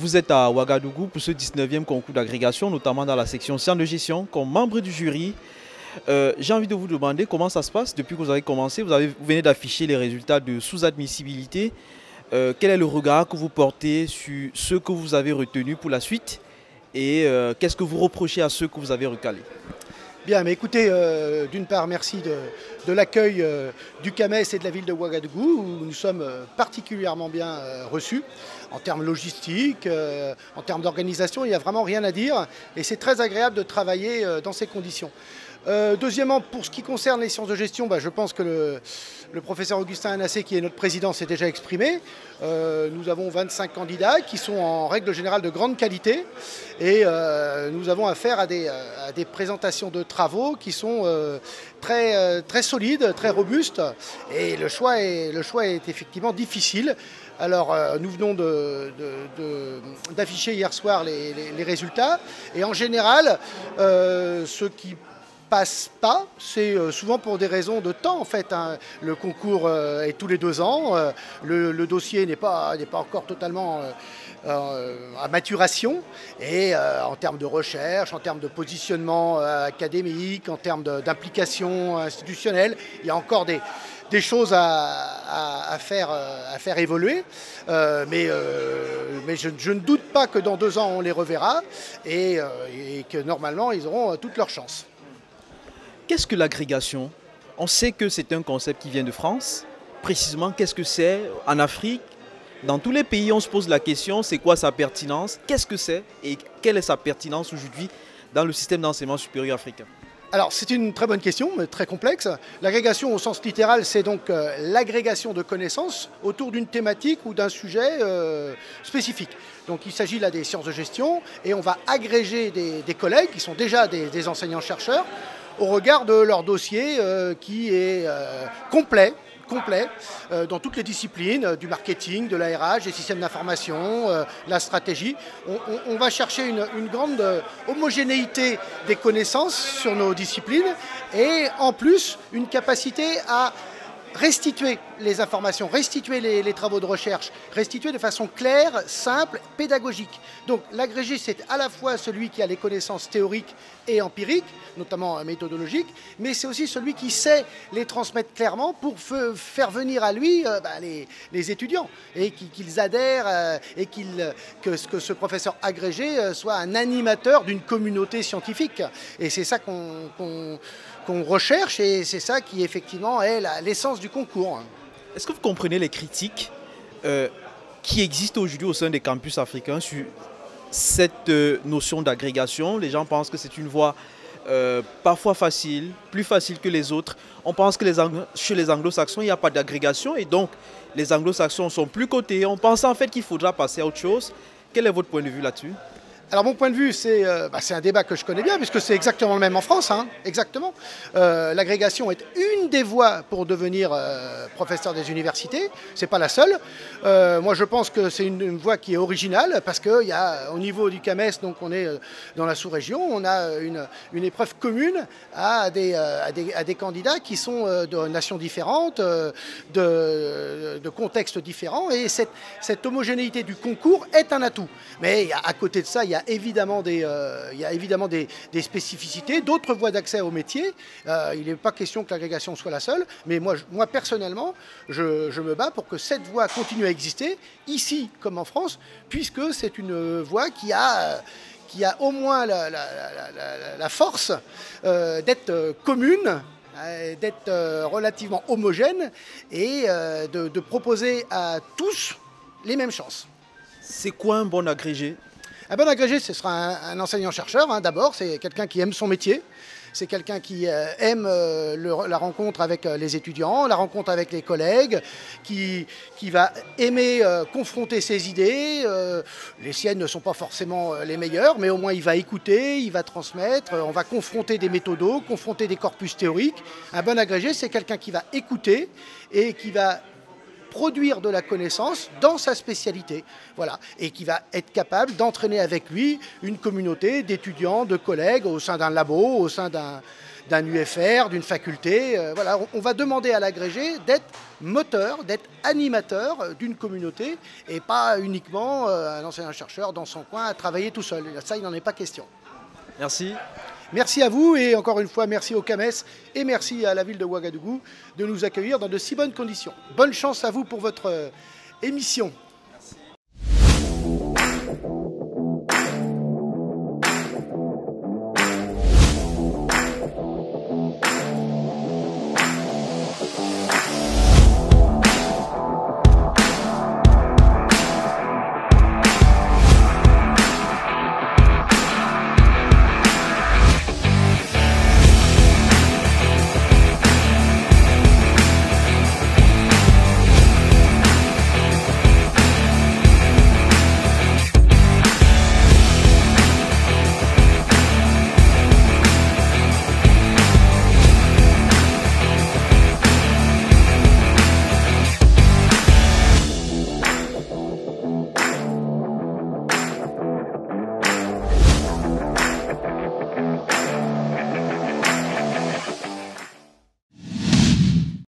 vous êtes à Ouagadougou pour ce 19e concours d'agrégation, notamment dans la section sciences de gestion, comme membre du jury. Euh, j'ai envie de vous demander comment ça se passe depuis que vous avez commencé. Vous, venez d'afficher les résultats de sous-admissibilité. Euh, quel est le regard que vous portez sur ceux que vous avez retenus pour la suite? Et euh, qu'est-ce que vous reprochez à ceux que vous avez recalés? Bien, mais écoutez, euh, d'une part, merci de, l'accueil euh, du CAMES et de la ville de Ouagadougou, où nous sommes euh, particulièrement bien reçus. En termes logistiques, en termes d'organisation, il n'y a vraiment rien à dire. Et c'est très agréable de travailler dans ces conditions. Euh, deuxièmement, pour ce qui concerne les sciences de gestion, bah, je pense que le, professeur Augustin Anassé, qui est notre président, s'est déjà exprimé. Euh, nous avons 25 candidats qui sont en règle générale de grande qualité et euh, nous avons affaire à des, présentations de travaux qui sont très, très solides, très robustes et le choix est, effectivement difficile. Alors, nous venons d'afficher hier soir les, résultats et en général, euh, ce qui passe pas, c'est euh, souvent pour des raisons de temps en fait. Hein. Le concours euh, est tous les deux ans, euh, le, dossier n'est pas, pas encore totalement à maturation et en termes de recherche, en termes de positionnement académique, en termes d'implication institutionnelle, il y a encore des, des choses à, à, faire, à faire évoluer. Mais mais je, ne doute pas que dans deux ans, on les reverra et, et que normalement, ils auront toutes leurs chances. Qu'est-ce que l'agrégation? On sait que c'est un concept qui vient de France. Précisément, qu'est-ce que c'est en Afrique? Dans tous les pays, on se pose la question, c'est quoi sa pertinence? Qu'est-ce que c'est? Et quelle est sa pertinence aujourd'hui dans le système d'enseignement supérieur africain? Alors c'est une très bonne question, mais très complexe. L'agrégation au sens littéral, c'est donc euh, l'agrégation de connaissances autour d'une thématique ou d'un sujet euh, spécifique. Donc il s'agit là des sciences de gestion et on va agréger des, collègues qui sont déjà des, des enseignants-chercheurs au regard de leur dossier euh, qui est euh, complet, euh, dans toutes les disciplines, du marketing, de l'ARH, des systèmes d'information, la stratégie. On, va chercher une grande homogénéité des connaissances sur nos disciplines et en plus une capacité à restituer les informations, restituer les, travaux de recherche, restituer de façon claire, simple, pédagogique. Donc l'agrégé, c'est à la fois celui qui a les connaissances théoriques et empiriques, notamment méthodologiques, mais c'est aussi celui qui sait les transmettre clairement pour faire venir à lui euh, bah, les, étudiants et qu'ils adhèrent euh, et qu que, ce professeur agrégé euh, soit un animateur d'une communauté scientifique. Et c'est ça qu'on qu recherche et c'est ça qui effectivement est l'essence du concours. Est-ce que vous comprenez les critiques euh, qui existent aujourd'hui au sein des campus africains sur cette euh, notion d'agrégation? Les gens pensent que c'est une voie euh, parfois facile, plus facile que les autres. On pense que chez les anglo-saxons, il n'y a pas d'agrégation et donc les anglo-saxons sont plus cotés. On pense en fait qu'il faudra passer à autre chose. Quel est votre point de vue là-dessus? Alors mon point de vue, c'est euh, bah, un débat que je connais bien, puisque c'est exactement le même en France, hein, exactement. Euh, L'agrégation est une des voies pour devenir euh, professeur des universités, c'est pas la seule. Moi je pense que c'est une, voie qui est originale, parce qu'il y a au niveau du CAMES, donc on est dans la sous-région, on a une, une, épreuve commune à des, à, des, à des, candidats qui sont de nations différentes, de, de, contextes différents, et cette, cette homogénéité du concours est un atout. Mais à côté de ça, il y a évidemment des, euh, il y a évidemment des, spécificités, d'autres voies d'accès au métier. Euh, il n'est pas question que l'agrégation soit la seule, mais moi, moi personnellement, je, me bats pour que cette voie continue à exister, ici comme en France, puisque c'est une voie qui a qui a au moins la, force euh, d'être commune, d'être relativement homogène et de, de proposer à tous les mêmes chances. C'est quoi un bon agrégé? Un bon agrégé, ce sera un, enseignant-chercheur, hein, d'abord, c'est quelqu'un qui aime son métier, c'est quelqu'un qui euh, aime euh, la rencontre avec euh, les étudiants, la rencontre avec les collègues, qui, va aimer confronter ses idées. Les siennes ne sont pas forcément les meilleures, mais au moins il va écouter, il va transmettre, on va confronter des méthodos, confronter des corpus théoriques. Un bon agrégé, c'est quelqu'un qui va écouter et qui va produire de la connaissance dans sa spécialité. Voilà. Et qui va être capable d'entraîner avec lui une communauté d'étudiants, de collègues au sein d'un labo, au sein d'un UFR, d'une faculté. Euh, on va demander à l'agrégé d'être moteur, d'être animateur d'une communauté et pas uniquement un ancien chercheur dans son coin à travailler tout seul. Ça, il n'en est pas question. Merci. Merci à vous et encore une fois merci au CAMES et merci à la ville de Ouagadougou de nous accueillir dans de si bonnes conditions. Bonne chance à vous pour votre émission.